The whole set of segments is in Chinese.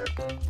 later.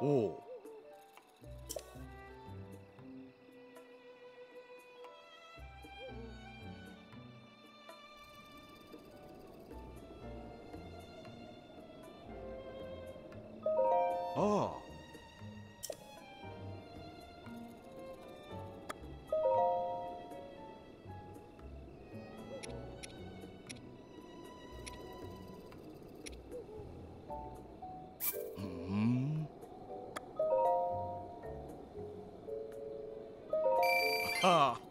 哦。哦。Ha!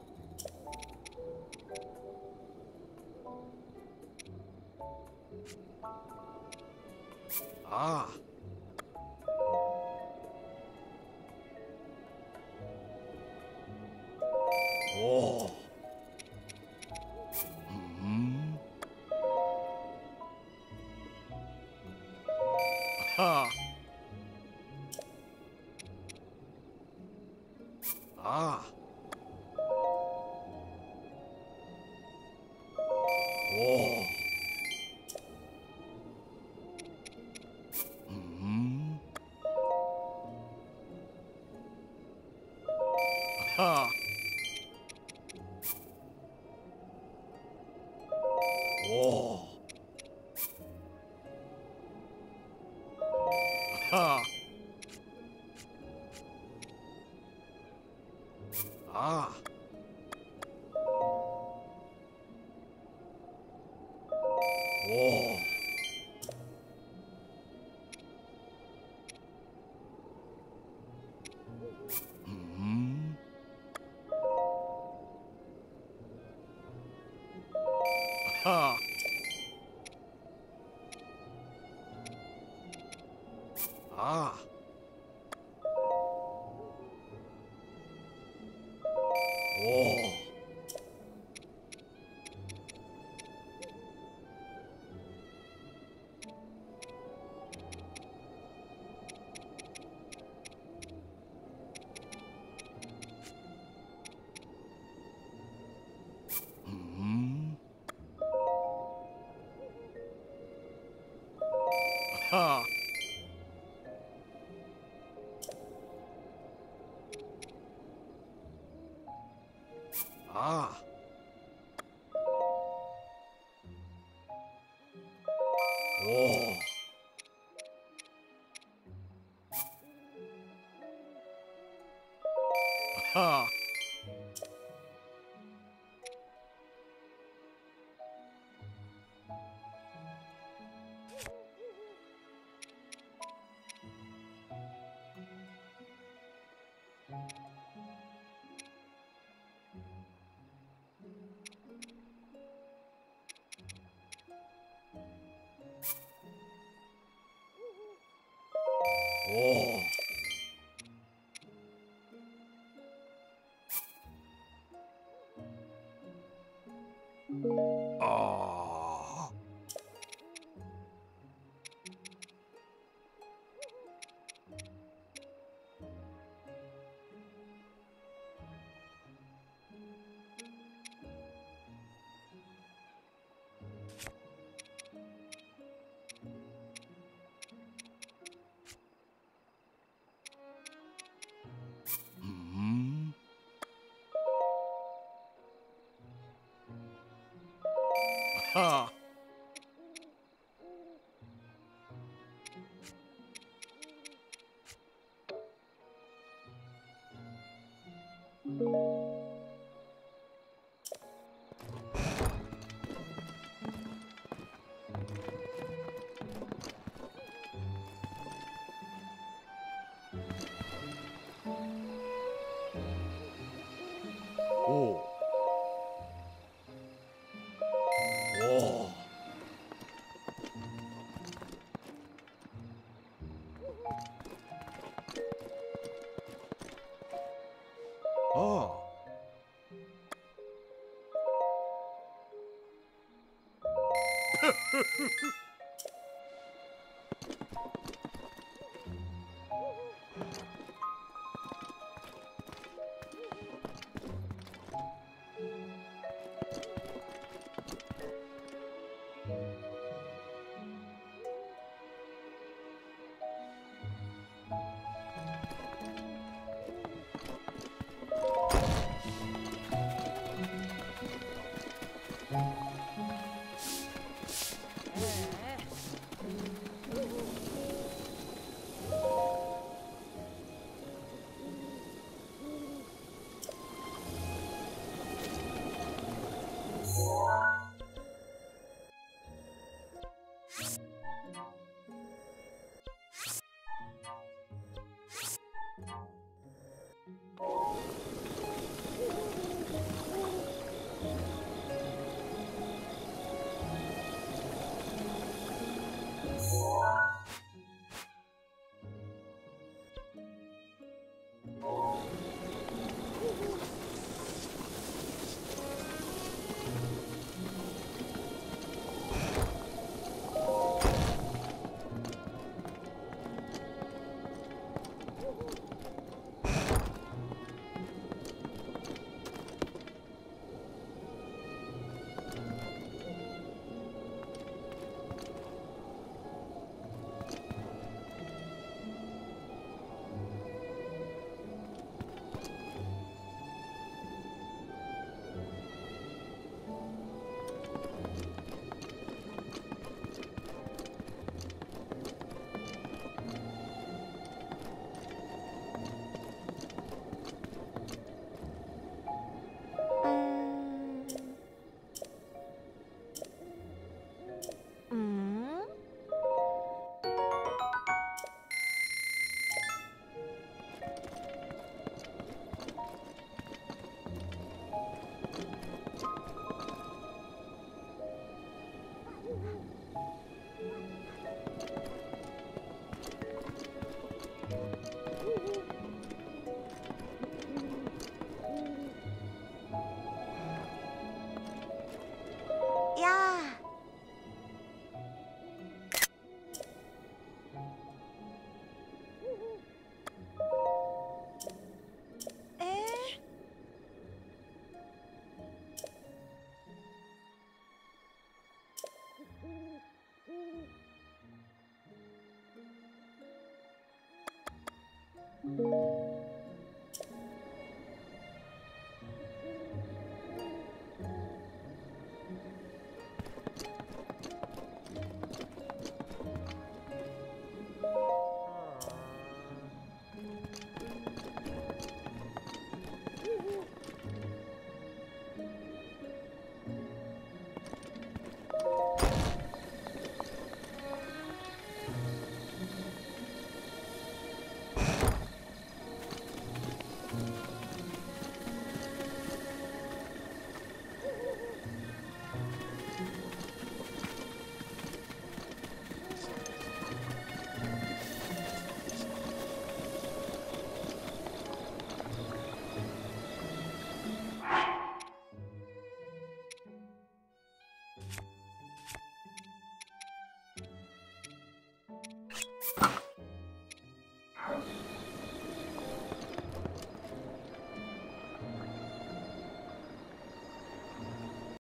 Ha! Ha! 哦，Yeah.